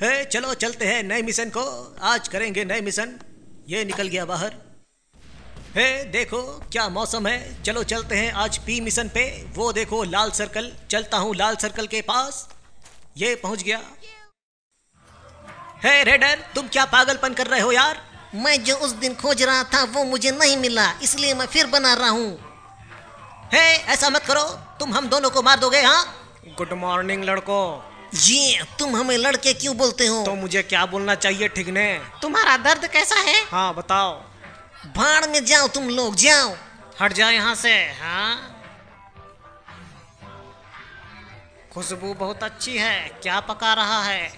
चलो चलते हैं नए मिशन को। आज करेंगे नए मिशन। ये निकल गया बाहर। हे देखो क्या मौसम है। चलो चलते हैं आज पी मिशन पे। वो देखो लाल सर्कल। चलता हूँ लाल सर्कल के पास। ये पहुँच गया। हे रेडर तुम क्या पागलपन कर रहे हो यार? मैं जो उस दिन खोज रहा था वो मुझे नहीं मिला। इसलिए मैं फिर बना रहा हूँ। हे ऐसा मत करो। तुम हम दोनों को मार दोगे हाँ? गुड मॉर्निंग लड़को। ये तुम हमें लड़के क्यों बोलते हो? तो मुझे क्या बोलना चाहिए ठीक ने तुम्हारा दर्द कैसा है? हाँ बताओ। भाड़ में जाओ तुम लोग जाओ। हट जाओ यहाँ से हाँ? खुशबू बहुत अच्छी है क्या पका रहा है?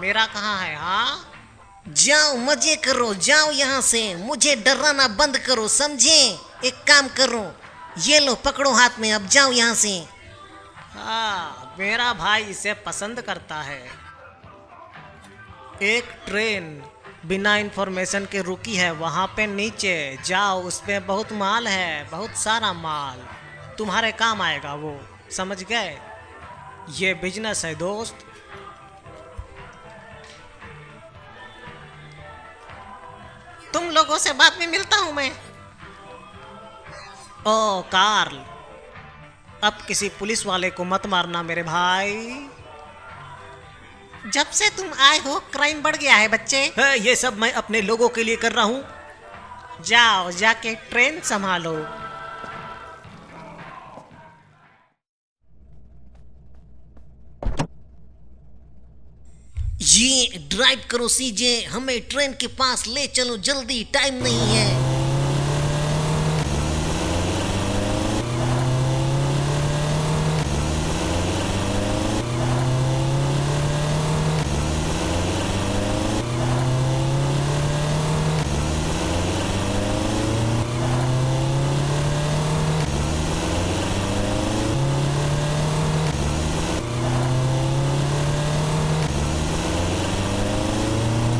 मेरा कहाँ है हाँ? जाओ मज़े करो जाओ यहाँ से। मुझे डराना बंद करो समझे? एक काम करो ये लो पकड़ो हाथ में अब जाओ यहाँ से। हाँ मेरा भाई इसे पसंद करता है। एक ट्रेन बिना इन्फॉर्मेशन के रुकी है, वहाँ पे नीचे, जाओ, उस पे बहुत माल है, बहुत सारा माल। तुम्हारे काम आएगा वो, समझ गए? ये बिज़नेस है दोस्त। तुम लोगों से बाद में मिलता हूँ मैं। ओ, कार्ल अब किसी पुलिस वाले को मत मारना मेरे भाई। जब से तुम आए हो क्राइम बढ़ गया है बच्चे। है, ये सब मैं अपने लोगों के लिए कर रहा हूँ। जाओ जाके ट्रेन संभालो। ये ड्राइव करो सीजे हमें ट्रेन के पास ले चलो जल्दी। टाइम नहीं है।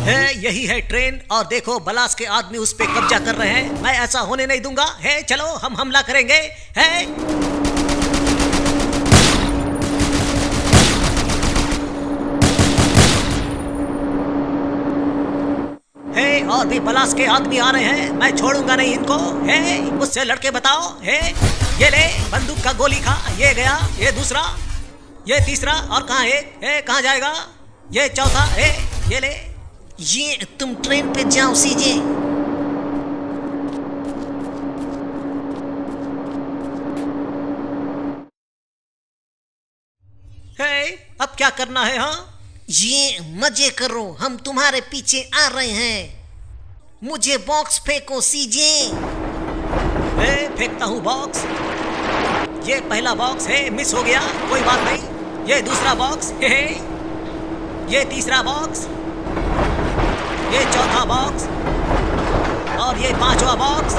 है, यही है ट्रेन। और देखो, बलास के आदमी उस पे कब्जा कर रहे हैं। मैं ऐसा होने नहीं दूँगा। है, चलो, हम हमला करेंगे। है? और भी बलास के आदमी आ रहे हैं। मैं छोड़ूँगा नहीं इनको। है, मुझसे लड़के बताओ। है, ये ले, बंदूक का गोली खा। ये गया, ये दूसरा, ये तीसरा, और कहाँ एक है, कहाँ जाएगा? ये चौथा, है, ये ले। ये तुम ट्रेन पे जाओ सीजे। है अब क्या करना है हाँ? ये मज़े करो हम तुम्हारे पीछे आ रहे हैं। मुझे बॉक्स फेंको सीजे। है फेंकता हूँ बॉक्स ये पहला बॉक्स है मिस हो गया कोई बात नहीं। ये दूसरा बॉक्स है ये तीसरा बॉक्स ये चौथा बॉक्स और ये पांचवा बॉक्स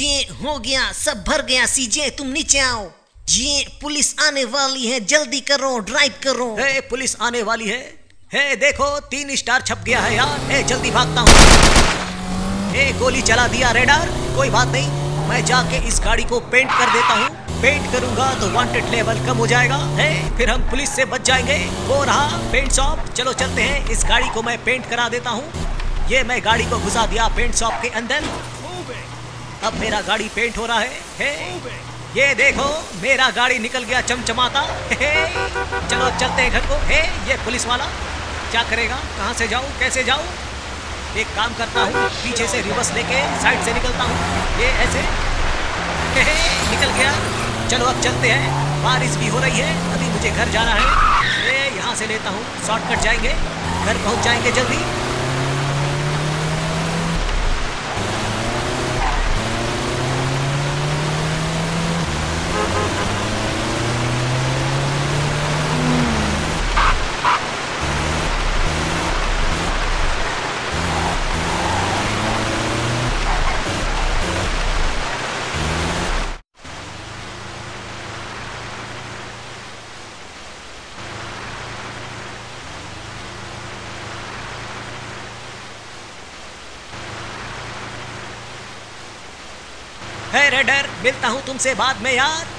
ये हो गया, सब भर गया सीजे तुम नीचे आओ। ये पुलिस आने वाली है, जल्दी करो ड्राइव करो। है, पुलिस आने वाली है? है, देखो, तीन स्टार छप गया है यार। है, जल्दी भागता हूँ। ए गोली चला दिया रेडर कोई बात नहीं। मैं जाके इस गाड़ी को पेंट कर देता हूँ। पेंट करूँगा तो वांटेड लेवल कम हो जाएगा है? फिर हम पुलिस से बच जाएँगे। वो रहा पेंट शॉप चलो चलते हैं। इस गाड़ी को मैं पेंट करा देता हूँ। ये मैं गाड़ी को घुसा दिया पेंट शॉप के अंदर। अब मेरा गाड़ी पेंट हो रहा है, है? ये देखो मेरा गाड़ी निकल गया चमचमाता चलो चलते हैं घर को हे? ये पुलिस वाला। क्या करेगा? कहाँ से जाऊँ? कैसे जाऊँ? एक काम करता हूँ, पीछे से रिवर्स लेके साइड से निकलता हूँ। ये ऐसे। निकल गया। चलो अब चलते हैं। बारिश भी हो रही है। अभी मुझे घर जाना है। ये यहाँ से लेता हूँ। शॉर्टकट जाएँगे। घर पहुँच जाएँगे जल्दी। है रेडर मिलता हूँ तुमसे बाद में यार।